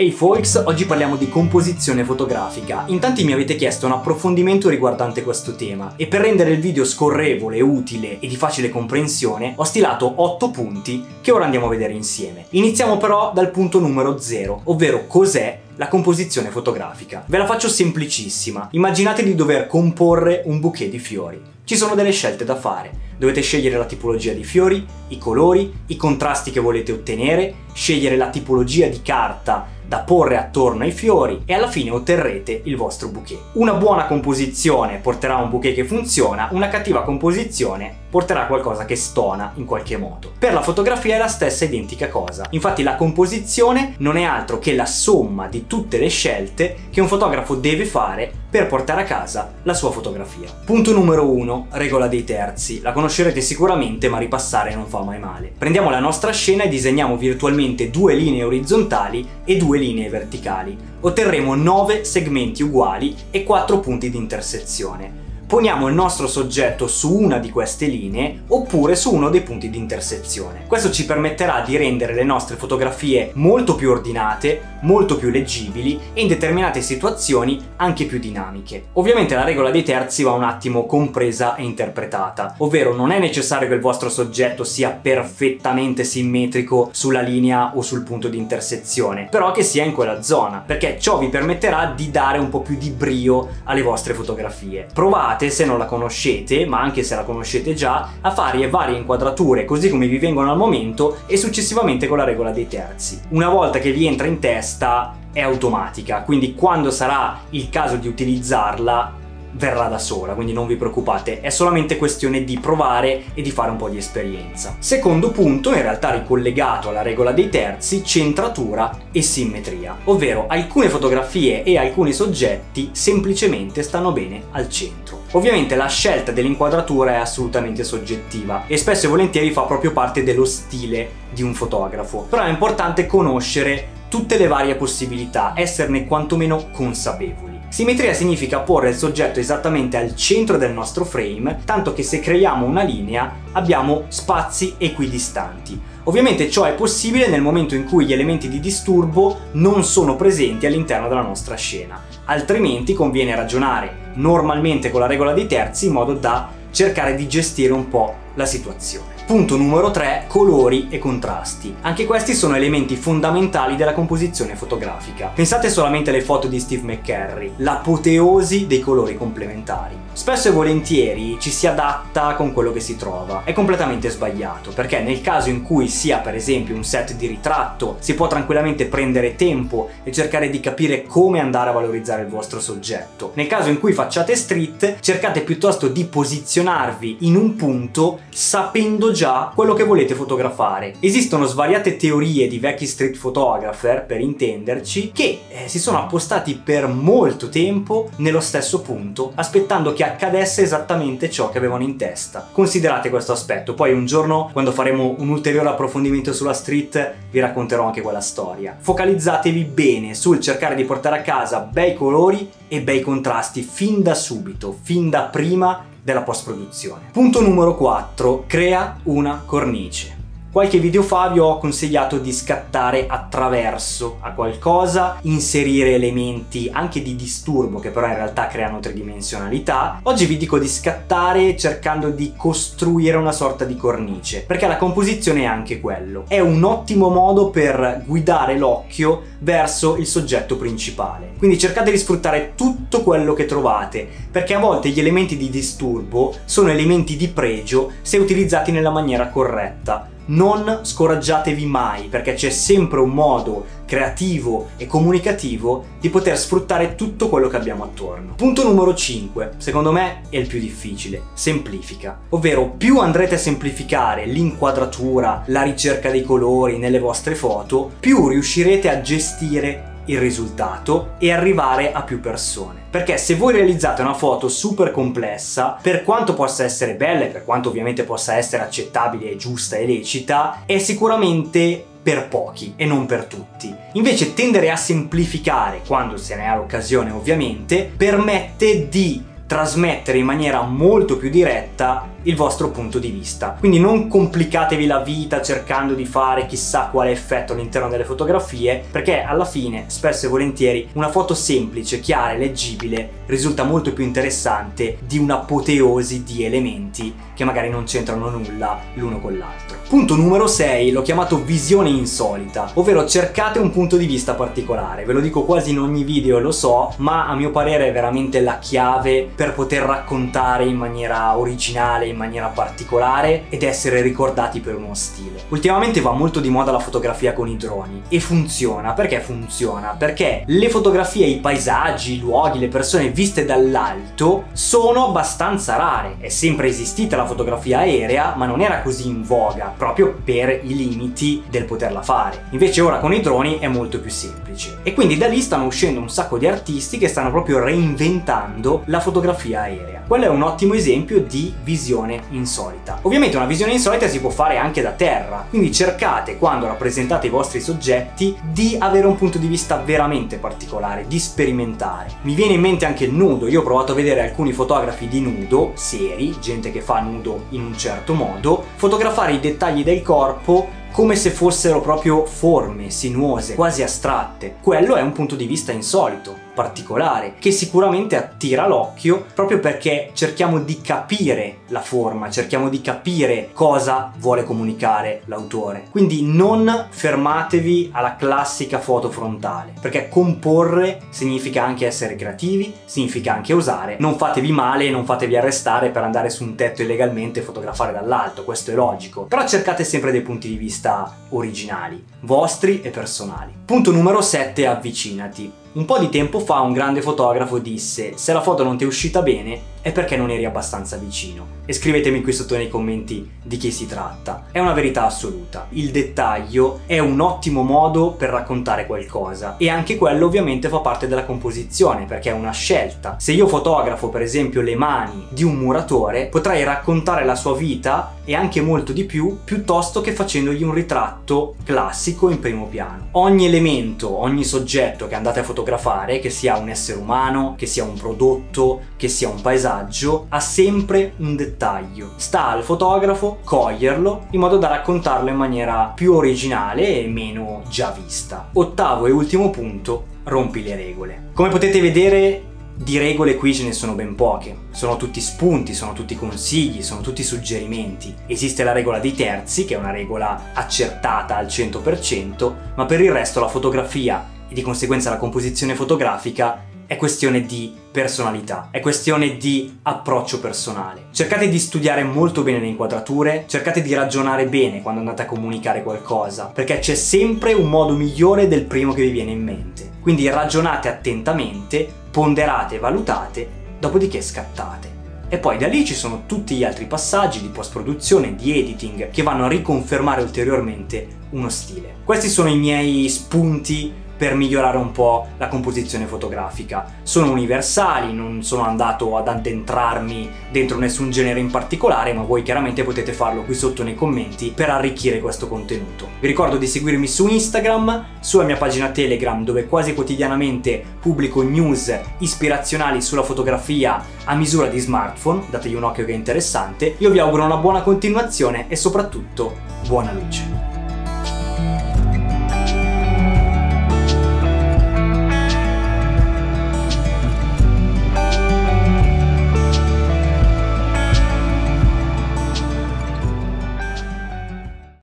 Ehi hey folks, oggi parliamo di composizione fotografica. In tanti mi avete chiesto un approfondimento riguardante questo tema e per rendere il video scorrevole, utile e di facile comprensione ho stilato 8 punti che ora andiamo a vedere insieme. Iniziamo però dal punto numero 0, ovvero cos'è la composizione fotografica. Ve la faccio semplicissima. Immaginate di dover comporre un bouquet di fiori. Ci sono delle scelte da fare. Dovete scegliere la tipologia di fiori, i colori, i contrasti che volete ottenere, scegliere la tipologia di carta da porre attorno ai fiori e alla fine otterrete il vostro bouquet. Una buona composizione porterà un bouquet che funziona, una cattiva composizione porterà qualcosa che stona in qualche modo. Per la fotografia è la stessa identica cosa. Infatti la composizione non è altro che la somma di tutte le scelte che un fotografo deve fare per portare a casa la sua fotografia. Punto numero 1, regola dei terzi. La conoscerete sicuramente, ma ripassare non fa mai male. Prendiamo la nostra scena e disegniamo virtualmente due linee orizzontali e due linee verticali. Otterremo 9 segmenti uguali e 4 punti di intersezione poniamo il nostro soggetto su una di queste linee oppure su uno dei punti di intersezione. Questo ci permetterà di rendere le nostre fotografie molto più ordinate, molto più leggibili e in determinate situazioni anche più dinamiche. Ovviamente la regola dei terzi va un attimo compresa e interpretata, ovvero non è necessario che il vostro soggetto sia perfettamente simmetrico sulla linea o sul punto di intersezione, però che sia in quella zona, perché ciò vi permetterà di dare un po' più di brio alle vostre fotografie. Provate provate, se non la conoscete, ma anche se la conoscete già, a fare varie inquadrature così come vi vengono al momento e successivamente con la regola dei terzi. Una volta che vi entra in testa è automatica, quindi quando sarà il caso di utilizzarla verrà da sola, quindi non vi preoccupate, è solamente questione di provare e di fare un po' di esperienza. Secondo punto, in realtà ricollegato alla regola dei terzi, centratura e simmetria, ovvero alcune fotografie e alcuni soggetti semplicemente stanno bene al centro. Ovviamente la scelta dell'inquadratura è assolutamente soggettiva e spesso e volentieri fa proprio parte dello stile di un fotografo, però è importante conoscere tutte le varie possibilità, esserne quantomeno consapevoli. Simmetria significa porre il soggetto esattamente al centro del nostro frame, tanto che se creiamo una linea abbiamo spazi equidistanti. Ovviamente ciò è possibile nel momento in cui gli elementi di disturbo non sono presenti all'interno della nostra scena, altrimenti conviene ragionare normalmente con la regola dei terzi in modo da cercare di gestire un po' la situazione. Punto numero 3, colori e contrasti. Anche questi sono elementi fondamentali della composizione fotografica. Pensate solamente alle foto di Steve McCurry, l'apoteosi dei colori complementari. Spesso e volentieri ci si adatta con quello che si trova. È completamente sbagliato, perché nel caso in cui sia per esempio un set di ritratto, si può tranquillamente prendere tempo e cercare di capire come andare a valorizzare il vostro soggetto. Nel caso in cui facciate street, cercate piuttosto di posizionarvi in un punto sapendo già quello che volete fotografare. Esistono svariate teorie di vecchi street photographer, per intenderci, che eh, si sono appostati per molto tempo nello stesso punto, aspettando che accadesse esattamente ciò che avevano in testa. Considerate questo aspetto, poi un giorno, quando faremo un ulteriore approfondimento sulla street, vi racconterò anche quella storia. Focalizzatevi bene sul cercare di portare a casa bei colori e bei contrasti fin da subito, fin da prima della post-produzione. Punto numero 4. Crea una cornice. Qualche video fa vi ho consigliato di scattare attraverso a qualcosa, inserire elementi anche di disturbo che però in realtà creano tridimensionalità. Oggi vi dico di scattare cercando di costruire una sorta di cornice, perché la composizione è anche quello. È un ottimo modo per guidare l'occhio verso il soggetto principale. Quindi cercate di sfruttare tutto quello che trovate, perché a volte gli elementi di disturbo sono elementi di pregio se utilizzati nella maniera corretta non scoraggiatevi mai perché c'è sempre un modo creativo e comunicativo di poter sfruttare tutto quello che abbiamo attorno. Punto numero 5, secondo me è il più difficile, semplifica. Ovvero più andrete a semplificare l'inquadratura, la ricerca dei colori nelle vostre foto, più riuscirete a gestire il risultato e arrivare a più persone. Perché se voi realizzate una foto super complessa, per quanto possa essere bella e per quanto ovviamente possa essere accettabile, giusta e lecita, è sicuramente per pochi e non per tutti. Invece tendere a semplificare, quando se ne ha l'occasione ovviamente, permette di trasmettere in maniera molto più diretta il vostro punto di vista. Quindi non complicatevi la vita cercando di fare chissà quale effetto all'interno delle fotografie, perché alla fine, spesso e volentieri, una foto semplice, chiara e leggibile risulta molto più interessante di un'apoteosi di elementi che magari non c'entrano nulla l'uno con l'altro. Punto numero 6, l'ho chiamato visione insolita, ovvero cercate un punto di vista particolare. Ve lo dico quasi in ogni video, lo so, ma a mio parere è veramente la chiave per poter raccontare in maniera originale, in maniera particolare ed essere ricordati per uno stile. Ultimamente va molto di moda la fotografia con i droni e funziona. Perché funziona? Perché le fotografie, i paesaggi, i luoghi, le persone viste dall'alto sono abbastanza rare. È sempre esistita la fotografia aerea, ma non era così in voga proprio per i limiti del poterla fare. Invece ora con i droni è molto più semplice. E quindi da lì stanno uscendo un sacco di artisti che stanno proprio reinventando la fotografia aerea. Quello è un ottimo esempio di visione insolita. Ovviamente una visione insolita si può fare anche da terra, quindi cercate quando rappresentate i vostri soggetti di avere un punto di vista veramente particolare, di sperimentare. Mi viene in mente anche il nudo, io ho provato a vedere alcuni fotografi di nudo, seri, gente che fa nudo in un certo modo, fotografare i dettagli del corpo come se fossero proprio forme sinuose, quasi astratte. Quello è un punto di vista insolito particolare che sicuramente attira l'occhio proprio perché cerchiamo di capire la forma, cerchiamo di capire cosa vuole comunicare l'autore. Quindi non fermatevi alla classica foto frontale, perché comporre significa anche essere creativi, significa anche usare. Non fatevi male e non fatevi arrestare per andare su un tetto illegalmente e fotografare dall'alto, questo è logico. Però cercate sempre dei punti di vista originali, vostri e personali. Punto numero 7, avvicinati. Un po' di tempo fa un grande fotografo disse se la foto non ti è uscita bene è perché non eri abbastanza vicino. E scrivetemi qui sotto nei commenti di chi si tratta. È una verità assoluta. Il dettaglio è un ottimo modo per raccontare qualcosa e anche quello ovviamente fa parte della composizione perché è una scelta. Se io fotografo per esempio le mani di un muratore potrei raccontare la sua vita e anche molto di più piuttosto che facendogli un ritratto classico in primo piano. Ogni elemento, ogni soggetto che andate a fotografare, che sia un essere umano, che sia un prodotto, che sia un paesaggio, paesaggio ha sempre un dettaglio. Sta al fotografo coglierlo in modo da raccontarlo in maniera più originale e meno già vista. Ottavo e ultimo punto, rompi le regole. Come potete vedere di regole qui ce ne sono ben poche, sono tutti spunti, sono tutti consigli, sono tutti suggerimenti. Esiste la regola dei terzi, che è una regola accertata al 100%, ma per il resto la fotografia e di conseguenza la composizione fotografica è questione di personalità, è questione di approccio personale. Cercate di studiare molto bene le inquadrature, cercate di ragionare bene quando andate a comunicare qualcosa, perché c'è sempre un modo migliore del primo che vi viene in mente. Quindi ragionate attentamente, ponderate, valutate, dopodiché scattate. E poi da lì ci sono tutti gli altri passaggi di post-produzione, di editing, che vanno a riconfermare ulteriormente uno stile. Questi sono i miei spunti per migliorare un po' la composizione fotografica. Sono universali, non sono andato ad addentrarmi dentro nessun genere in particolare, ma voi chiaramente potete farlo qui sotto nei commenti per arricchire questo contenuto. Vi ricordo di seguirmi su Instagram, sulla mia pagina Telegram dove quasi quotidianamente pubblico news ispirazionali sulla fotografia a misura di smartphone, dategli un occhio che è interessante. Io vi auguro una buona continuazione e soprattutto buona luce.